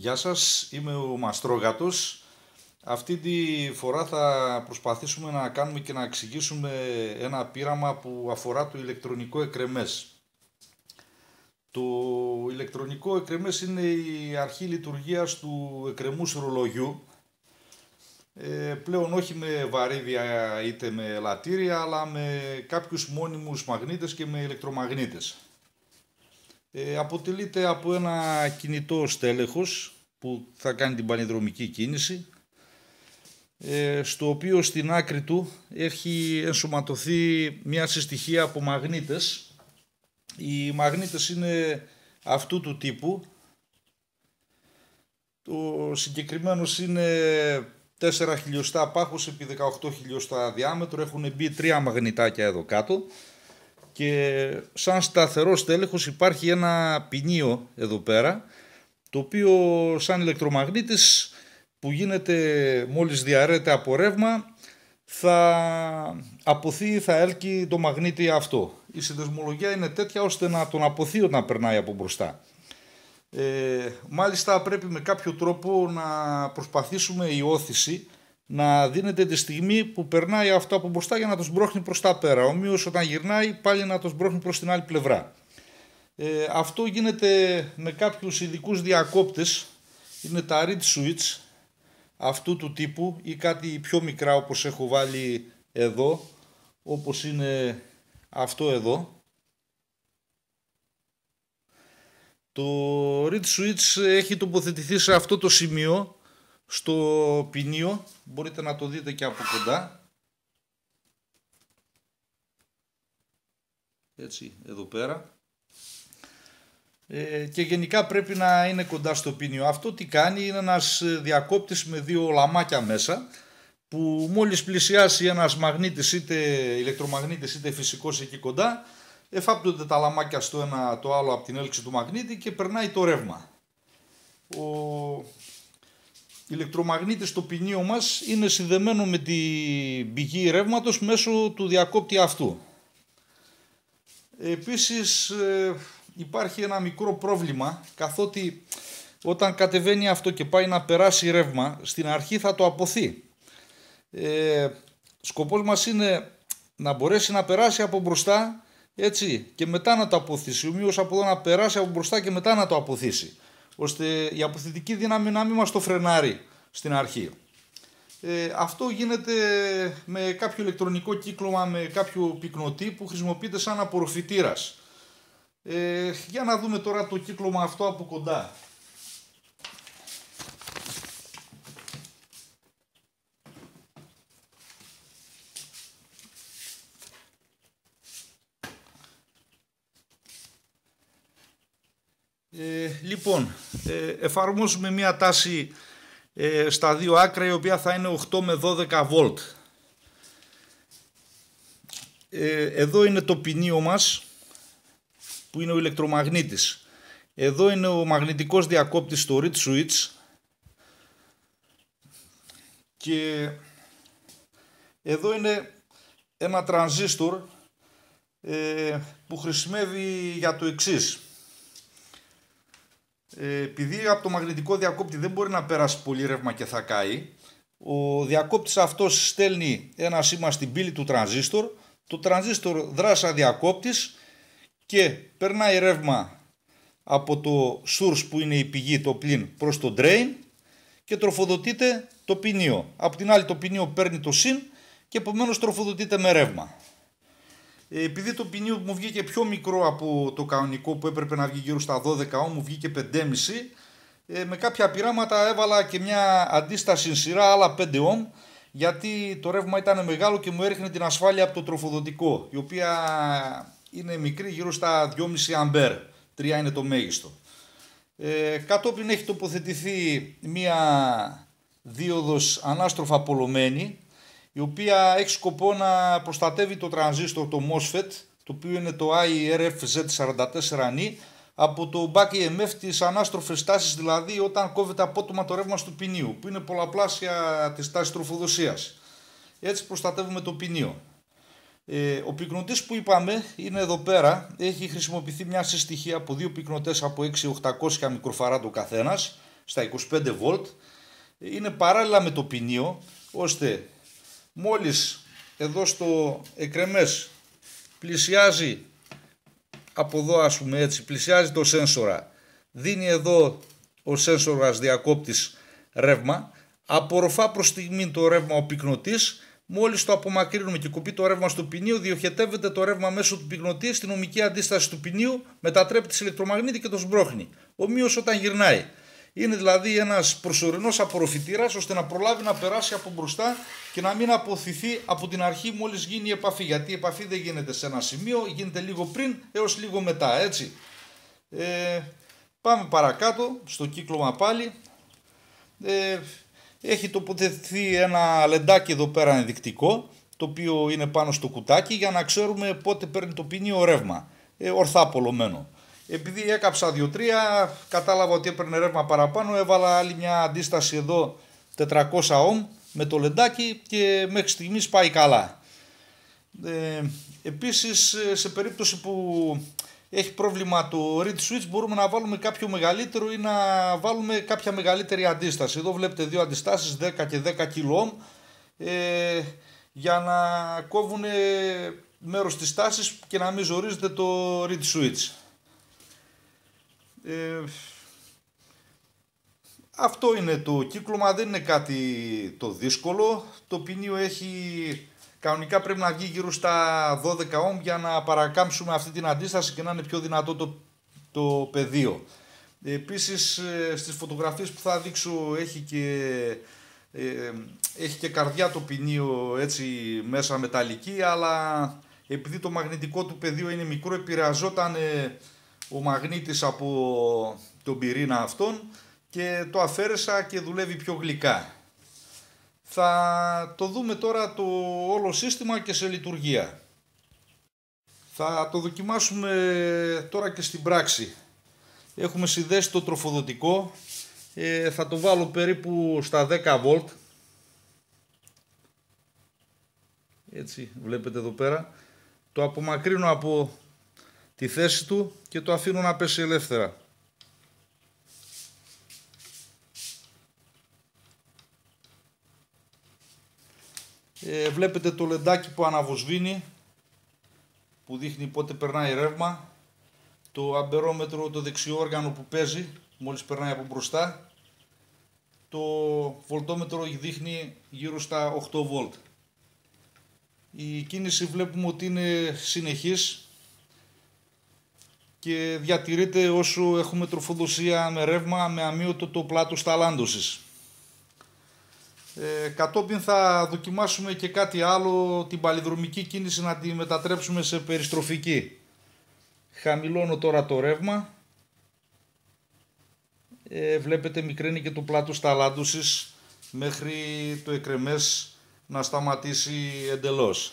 Γεια σας, είμαι ο Μαστρόγατος. Αυτή τη φορά θα προσπαθήσουμε να κάνουμε και να εξηγήσουμε ένα πείραμα που αφορά το ηλεκτρονικό εκρεμές. Το ηλεκτρονικό εκρεμές είναι η αρχή λειτουργίας του εκρεμούς ρολογιού. Ε, πλέον όχι με βαρύδια είτε με λατήρια, αλλά με κάποιους μόνιμους μαγνήτες και με ηλεκτρομαγνήτες. Ε, αποτελείται από ένα κινητό στέλεχος που θα κάνει την πανιδρομική κίνηση ε, στο οποίο στην άκρη του έχει ενσωματωθεί μια συστοιχεία από μαγνήτες. Οι μαγνήτες είναι αυτού του τύπου. Το συγκεκριμένος είναι 4 χιλιοστά πάχος επί 18 χιλιοστά διάμετρο. Έχουν μπει τρία μαγνητάκια εδώ κάτω και σαν σταθερό τέλεχος υπάρχει ένα ποινίο εδώ πέρα το οποίο σαν ηλεκτρομαγνήτης που γίνεται μόλις διαρρέεται από ρεύμα θα αποθεί, θα έλκει το μαγνήτη αυτό. Η συνδεσμολογία είναι τέτοια ώστε να τον αποθεί όταν περνάει από μπροστά. Ε, μάλιστα πρέπει με κάποιο τρόπο να προσπαθήσουμε η όθηση να δίνεται τη στιγμή που περνάει αυτό από μπροστά για να το σμπρώχνει προς τα πέρα. Ομοίως όταν γυρνάει πάλι να το σμπρώχνει προς την άλλη πλευρά. Ε, αυτό γίνεται με κάποιους ειδικούς διακόπτες, είναι τα read switch αυτού του τύπου ή κάτι πιο μικρά όπως έχω βάλει εδώ, όπως είναι αυτό εδώ. Το read switch έχει τοποθετηθεί σε αυτό το σημείο στο ποινίο, μπορείτε να το δείτε και από κοντά. Έτσι, εδώ πέρα. Ε, και γενικά πρέπει να είναι κοντά στο ποινίο. Αυτό τι κάνει είναι ένας διακόπτης με δύο λαμάκια μέσα που μόλις πλησιάσει ένας μαγνήτης είτε ηλεκτρομαγνήτης είτε φυσικός εκεί κοντά εφάπτονται τα λαμάκια στο ένα το άλλο από την έλξη του μαγνήτη και περνάει το ρεύμα. Ο ηλεκτρομαγνήτης στο ποινίο μας είναι συνδεμένο με την πηγή ρεύματος μέσω του διακόπτη αυτού. Επίσης ε, υπάρχει ένα μικρό πρόβλημα καθότι όταν κατεβαίνει αυτό και πάει να περάσει ρεύμα στην αρχή θα το αποθεί. Ε, σκοπός μας είναι να μπορέσει να περάσει από μπροστά έτσι και μετά να το αποθήσει. Ομοίως από εδώ να περάσει από μπροστά και μετά να το αποθήσει ώστε η αποθητική δύναμη να μην μας το φρενάρει στην αρχή. Ε, αυτό γίνεται με κάποιο ηλεκτρονικό κύκλωμα, με κάποιο πυκνοτή που χρησιμοποιείται σαν απορροφητήρας. Ε, για να δούμε τώρα το κύκλωμα αυτό από κοντά. Ε, λοιπόν, ε, εφαρμόζουμε μία τάση ε, στα δύο άκρα η οποία θα είναι 8 με 12 βολτ. Ε, εδώ είναι το ποινίο μας που είναι ο ηλεκτρομαγνήτης. Εδώ είναι ο μαγνητικός διακόπτης στο read switch και εδώ είναι ένα τρανζίστορ ε, που χρησιμεύει για το εξής. Ε, επειδή από το μαγνητικό διακόπτη δεν μπορεί να περάσει πολύ ρεύμα και θα κάει, ο διακόπτης αυτός στέλνει ένα σήμα στην πύλη του τρανζίστορ, το τρανζίστορ δράσει διακόπτης και περνάει ρεύμα από το source που είναι η πηγή, το πλήν, προς το drain και τροφοδοτείται το ποινίο. Από την άλλη το ποινίο παίρνει το συν και επομένως τροφοδοτείται με ρεύμα. Ε, επειδή το ποινίο μου βγήκε πιο μικρό από το κανονικό που έπρεπε να βγει γύρω στα 12 μου βγήκε 5,5 ε, με κάποια πειράματα έβαλα και μια αντίσταση σειρά άλλα 5 ohm γιατί το ρεύμα ήταν μεγάλο και μου έριχνε την ασφάλεια από το τροφοδοτικό η οποία είναι μικρή γύρω στα 2,5 αμπέρ. 3 είναι το μέγιστο. Ε, κατόπιν έχει τοποθετηθεί μια δίωδος ανάστροφα πολλωμένη η οποία έχει σκοπό να προστατεύει το τρανζίστορ, το MOSFET, το οποίο είναι το IRF-Z44N, από το back EMF της ανάστροφης τάσης, δηλαδή όταν κόβεται απότομα το ρεύμα του ποινίου, που είναι πολλαπλάσια της τάσης τροφοδοσίας. Έτσι προστατεύουμε το ποινίο. Ε, ο πυκνοτής που είπαμε είναι εδώ πέρα, έχει χρησιμοποιηθεί μια συστοιχεία από δύο πυκνοτές από 6-800 μικροφαρά το καθένας, στα 25 volt είναι παράλληλα με το ποινίο ώστε μόλις εδώ στο εκρεμές πλησιάζει από εδώ ας πούμε έτσι πλησιάζει το σένσορα δίνει εδώ ο σένσορας διακόπτης ρεύμα απορροφά προς στιγμή το ρεύμα ο πυκνοτής Μόλις το απομακρύνουμε και κουπεί το ρεύμα στο ποινίο, διοχετεύεται το ρεύμα μέσω του πυκνοτή στην νομική αντίσταση του ποινίου, μετατρέπεται σε ηλεκτρομαγνήτη και το σμπρώχνει. Ομοίως όταν γυρνάει. Είναι δηλαδή ένας προσωρινός απορροφητήρας ώστε να προλάβει να περάσει από μπροστά και να μην αποθηθεί από την αρχή μόλις γίνει η επαφή. Γιατί η επαφή δεν γίνεται σε ένα σημείο, γίνεται λίγο πριν έως λίγο μετά. Έτσι. Ε, πάμε παρακάτω στο κύκλωμα πάλι. Ε, έχει τοποθετηθεί ένα λεντάκι εδώ πέρα ενδεικτικό το οποίο είναι πάνω στο κουτάκι για να ξέρουμε πότε παίρνει το ποινίο ρεύμα. Ε, ορθά πολλωμένο. Επειδή έκαψα 2-3, κατάλαβα ότι έπαιρνε ρεύμα παραπάνω, έβαλα άλλη μια αντίσταση εδώ 400 ohm με το λεντάκι και μέχρι στιγμής πάει καλά. Ε, επίσης σε περίπτωση που έχει πρόβλημα το read switch μπορούμε να βάλουμε κάποιο μεγαλύτερο ή να βάλουμε κάποια μεγαλύτερη αντίσταση. Εδώ βλέπετε δύο αντιστάσεις 10 και 10 kΩ ε, για να κόβουν μέρος της τάσης και να μην ζορίζεται το read switch. Ε, αυτό είναι το κύκλωμα, δεν είναι κάτι το δύσκολο. Το ποινίο έχει Κανονικά πρέπει να βγει γύρω στα 12 ohm για να παρακάμψουμε αυτή την αντίσταση και να είναι πιο δυνατό το, το πεδίο. Επίσης ε, στις φωτογραφίες που θα δείξω έχει και, ε, έχει και καρδιά το ποινίο έτσι μέσα μεταλλική αλλά επειδή το μαγνητικό του πεδίο είναι μικρό επηρεαζόταν ε, ο μαγνήτης από τον πυρήνα αυτόν και το αφαίρεσα και δουλεύει πιο γλυκά. Θα το δούμε τώρα το όλο σύστημα και σε λειτουργία. Θα το δοκιμάσουμε τώρα και στην πράξη. Έχουμε συνδέσει το τροφοδοτικό. Ε, θα το βάλω περίπου στα 10 volt. Έτσι βλέπετε εδώ πέρα. Το απομακρύνω από τη θέση του και το αφήνω να πέσει ελεύθερα. Ε, βλέπετε το λεντάκι που αναβοσβήνει που δείχνει πότε περνάει ρεύμα. Το αμπερόμετρο, το δεξιό όργανο που παίζει μόλις περνάει από μπροστά. Το βολτόμετρο δείχνει γύρω στα 8 βολτ η κίνηση βλέπουμε ότι είναι συνεχής και διατηρείται όσο έχουμε τροφοδοσία με ρεύμα με αμύωτο το πλάτος ταλάντωσης. Ε, κατόπιν θα δοκιμάσουμε και κάτι άλλο, την παλιδρομική κίνηση να τη μετατρέψουμε σε περιστροφική. Χαμηλώνω τώρα το ρεύμα. Ε, βλέπετε μικραίνει και το πλάτος ταλάντωσης μέχρι το εκρεμές να σταματήσει εντελώς.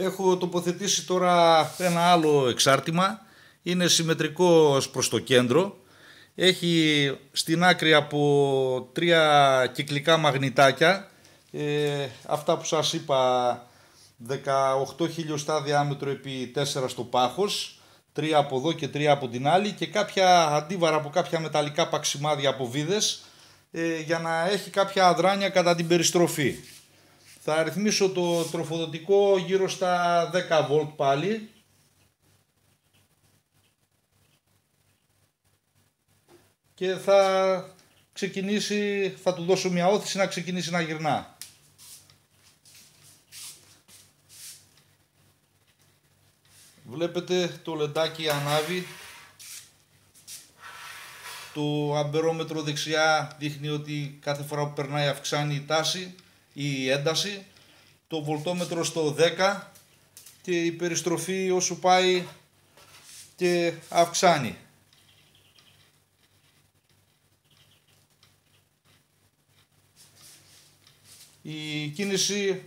Έχω τοποθετήσει τώρα ένα άλλο εξάρτημα. Είναι συμμετρικός προς το κέντρο έχει στην άκρη από τρία κυκλικά μαγνητάκια, ε, αυτά που σας είπα 18 χιλιοστά διάμετρο επί 4 στο πάχος, τρία από εδώ και τρία από την άλλη και κάποια αντίβαρα από κάποια μεταλλικά παξιμάδια από βίδες ε, για να έχει κάποια αδράνεια κατά την περιστροφή. Θα αριθμίσω το τροφοδοτικό γύρω στα 10 volt πάλι και θα ξεκινήσει, θα του δώσω μια όθηση να ξεκινήσει να γυρνά. Βλέπετε το λεντάκι ανάβει. Το αμπερόμετρο δεξιά δείχνει ότι κάθε φορά που περνάει αυξάνει η τάση ή η ένταση. Το βολτόμετρο στο 10 και η περιστροφή όσο πάει και αυξάνει. η κίνηση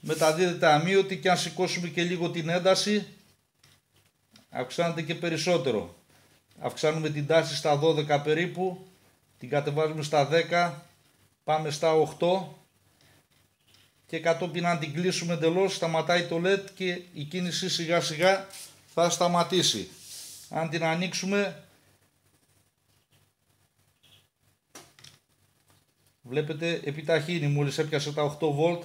μεταδίδεται αμύωτη και αν σηκώσουμε και λίγο την ένταση αυξάνεται και περισσότερο. Αυξάνουμε την τάση στα 12 περίπου, την κατεβάζουμε στα 10, πάμε στα 8 και κατόπιν αν την κλείσουμε εντελώς σταματάει το LED και η κίνηση σιγά σιγά θα σταματήσει. Αν την ανοίξουμε βλέπετε επιταχύνει μόλις έπιασε τα 8 βολτ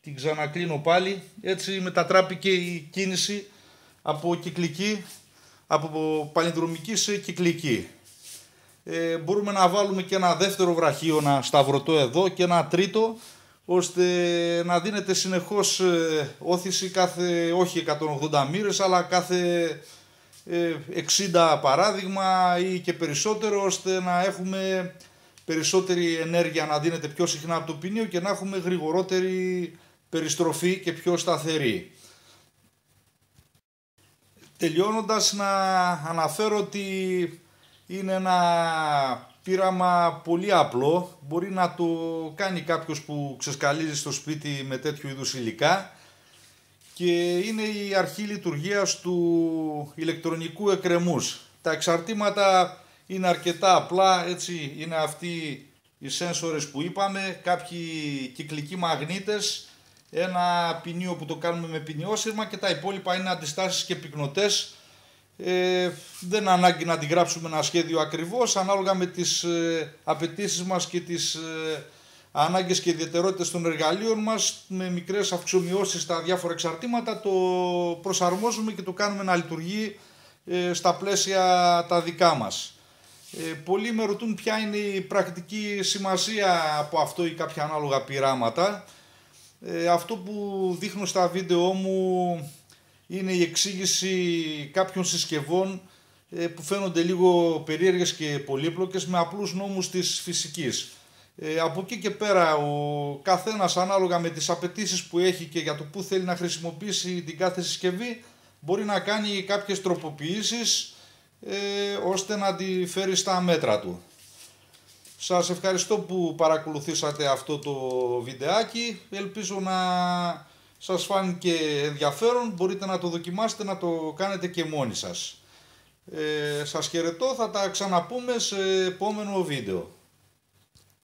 την ξανακλίνω πάλι. Έτσι μετατράπηκε η κίνηση από κυκλική από παλινδρομική σε κυκλική ε, μπορούμε να βάλουμε και ένα δεύτερο βραχείο να σταυρωτώ εδώ και ένα τρίτο ώστε να δίνεται συνεχώς ε, όθηση κάθε, όχι 180 μοίρες, αλλά κάθε 60 ε, παράδειγμα ή και περισσότερο, ώστε να έχουμε περισσότερη ενέργεια να δίνεται πιο συχνά από το ποινίο και να έχουμε γρηγορότερη περιστροφή και πιο σταθερή. Τελειώνοντας να αναφέρω ότι είναι ένα πείραμα πολύ απλό. Μπορεί να το κάνει κάποιος που ξεσκαλίζει στο σπίτι με τέτοιου είδους υλικά και είναι η αρχή λειτουργίας του ηλεκτρονικού εκρεμούς. Τα εξαρτήματα είναι αρκετά απλά, έτσι είναι αυτοί οι σένσορες που είπαμε, κάποιοι κυκλικοί μαγνήτες, ένα ποινίο που το κάνουμε με ποινιόσυρμα και τα υπόλοιπα είναι αντιστάσεις και πυκνοτές ε, δεν ανάγκη να αντιγράψουμε ένα σχέδιο ακριβώς, ανάλογα με τις ε, απαιτήσεις μας και τις ε, ανάγκες και ιδιαιτερότητες των εργαλείων μας, με μικρές αυξομοιώσεις στα διάφορα εξαρτήματα, το προσαρμόζουμε και το κάνουμε να λειτουργεί ε, στα πλαίσια τα δικά μας. Ε, πολλοί με ρωτούν ποια είναι η πρακτική σημασία από αυτό ή κάποια ανάλογα πειράματα. Ε, αυτό που δείχνω στα βίντεό μου είναι η εξήγηση κάποιων συσκευών ε, που φαίνονται λίγο περίεργες και πολύπλοκες με απλούς νόμους της φυσικής. Ε, από εκεί και πέρα ο καθένας ανάλογα με τις απαιτήσεις που έχει και για το που θέλει να χρησιμοποιήσει την κάθε συσκευή μπορεί να κάνει κάποιες τροποποιήσεις ε, ώστε να τη φέρει στα μέτρα του. Σας ευχαριστώ που παρακολουθήσατε αυτό το βιντεάκι. Ελπίζω να σας φάνηκε ενδιαφέρον, μπορείτε να το δοκιμάσετε, να το κάνετε και μόνοι σας. Ε, σας χαιρετώ, θα τα ξαναπούμε σε επόμενο βίντεο.